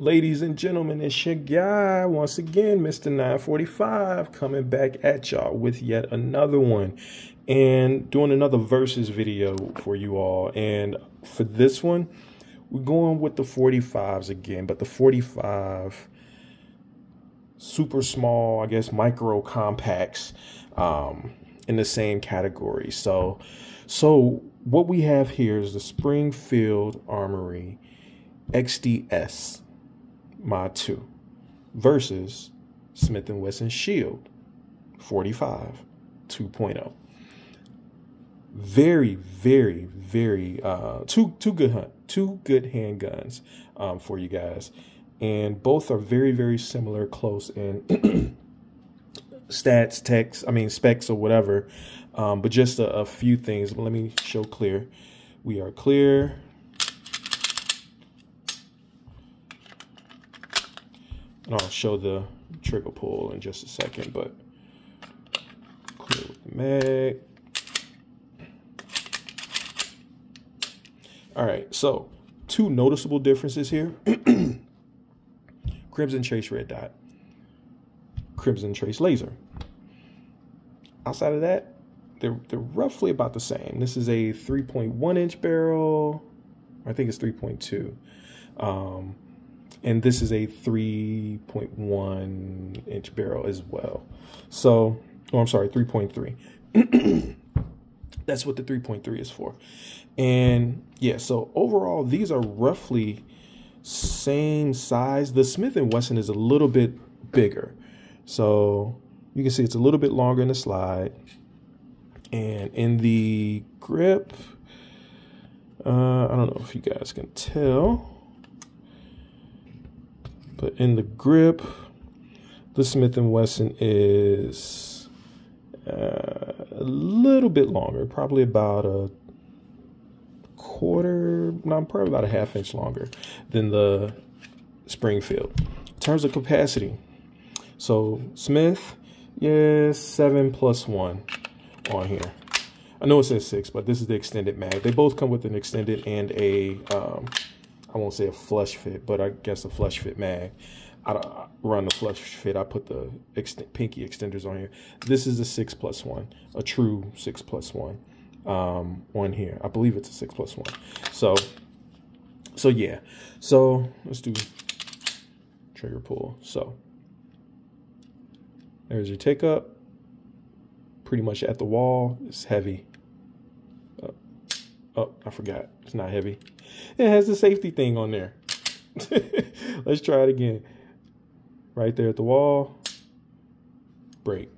Ladies and gentlemen, it's your guy once again, Mr. 945, coming back at y'all with yet another one and doing another versus video for you all. And for this one, we're going with the 45s again, but the 45 super small, I guess, micro compacts um, in the same category. So, so what we have here is the Springfield Armory XDS 2 versus Smith & Wesson Shield 45 2.0. Very, very, very uh, two two good hunt, two good handguns um, for you guys, and both are very, very similar, close in stats, text, I mean specs or whatever. Um, but just a, a few things. Let me show clear. We are clear. And I'll show the trigger pull in just a second, but clear with the mag. All right, so two noticeable differences here. Crimson Trace red dot, Crimson Trace laser. Outside of that, they're, they're roughly about the same. This is a 3.1 inch barrel. I think it's 3.2. Um, and this is a 3.1 inch barrel as well. So, oh, I'm sorry, 3.3. That's what the 3.3 is for. And yeah, so overall, these are roughly same size. The Smith & Wesson is a little bit bigger. So you can see it's a little bit longer in the slide. And in the grip, uh, I don't know if you guys can tell. But in the grip, the Smith & Wesson is uh, a little bit longer, probably about a quarter, no, probably about a half inch longer than the Springfield. In terms of capacity, so Smith, yes, seven plus one on here. I know it says six, but this is the extended mag. They both come with an extended and a um, I won't say a flush fit, but I guess a flush fit mag. I run the flush fit. I put the pinky extenders on here. This is a six plus one, a true six plus one um, on here. I believe it's a six plus one. So, so yeah. So let's do trigger pull. So there's your take up. Pretty much at the wall. It's heavy. Oh, I forgot. It's not heavy. It has the safety thing on there. Let's try it again. Right there at the wall. Break.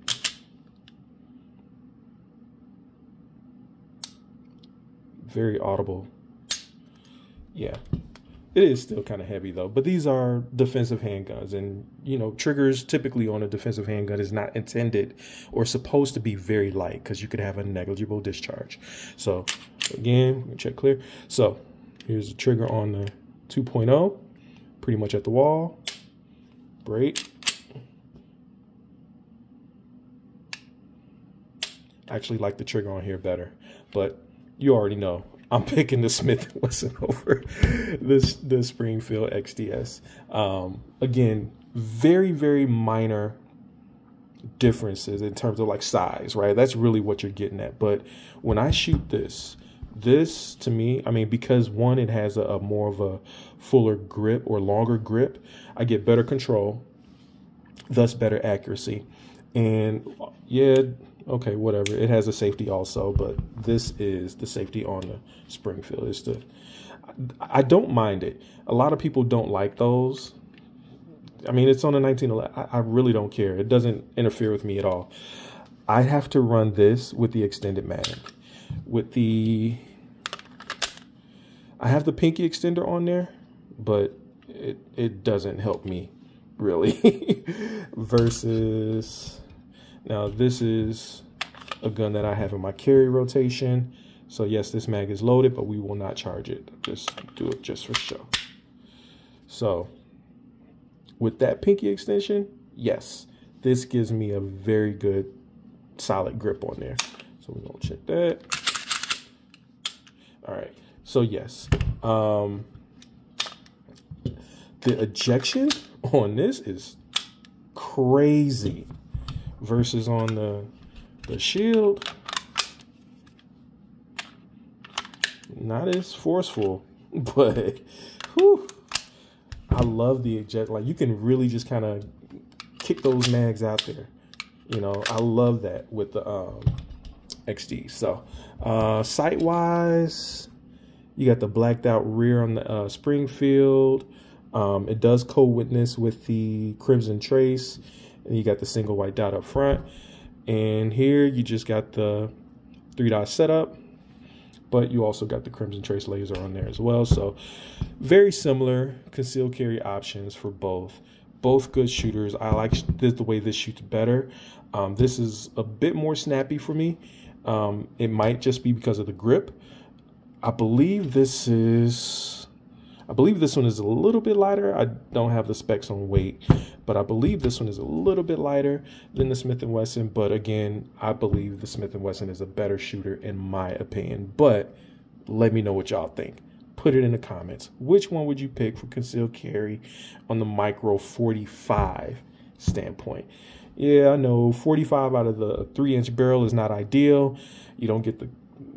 Very audible. Yeah. It is still kind of heavy though, but these are defensive handguns and you know, triggers typically on a defensive handgun is not intended or supposed to be very light because you could have a negligible discharge. So again, check clear. So Here's the trigger on the 2.0, pretty much at the wall. Break. Actually like the trigger on here better, but you already know I'm picking the Smith and Wesson over this the Springfield XDS. Um, again, very very minor differences in terms of like size, right? That's really what you're getting at. But when I shoot this, this to me, I mean, because one, it has a, a, more of a fuller grip or longer grip, I get better control, thus better accuracy. And yeah, okay, whatever. It has a safety also, but this is the safety on the Springfield. It's the I don't mind it. A lot of people don't like those. I mean, it's on a 1911. I, I really don't care. It doesn't interfere with me at all. I have to run this with the extended mag with the, I have the pinky extender on there, but it, it doesn't help me really versus now this is a gun that I have in my carry rotation. So yes, this mag is loaded, but we will not charge it. Just do it just for show. So with that pinky extension, yes, this gives me a very good solid grip on there. So we're gonna check that. All right. So yes. Um, the ejection on this is crazy versus on the the shield. Not as forceful but whew, I love the eject like you can really just kind of kick those mags out there you know? I love that with the um, XD so uh, sight wise you got the blacked out rear on the uh, Springfield um, it does co-witness with the Crimson Trace, and you got the single white dot up front. And here you just got the three dot setup, but you also got the Crimson Trace laser on there as well. So very similar concealed carry options for both. Both good shooters. I like this, the way this shoots better. Um, this is a bit more snappy for me. Um, it might just be because of the grip. I believe this is I believe this one is a little bit lighter. I don't have the specs on weight, but I believe this one is a little bit lighter than the Smith & Wesson. But again, I believe the Smith & Wesson is a better shooter in my opinion. But let me know what y'all think. Put it in the comments. Which one would you pick for concealed carry on the Micro 45 standpoint? Yeah, I know 45 out of the 3 inch barrel is not ideal. You don't get the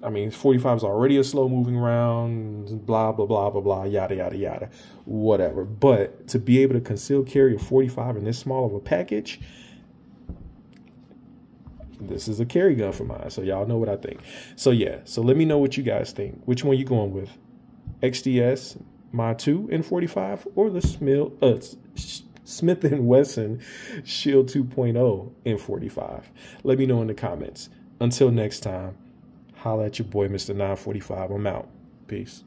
I mean, 45 is already a slow moving round, blah, blah, blah, blah, blah, yada, yada, yada, whatever. But to be able to conceal carry a 45 in this small of a package, this is a carry gun for mine. So y'all know what I think. So yeah, so let me know what you guys think. Which one you going with? XDS, Mod 2 in 45 or the Smith, uh, Smith & Wesson Shield 2.0 in 45? Let me know in the comments. Until next time holla at your boy, Mr. 945. I'm out. Peace.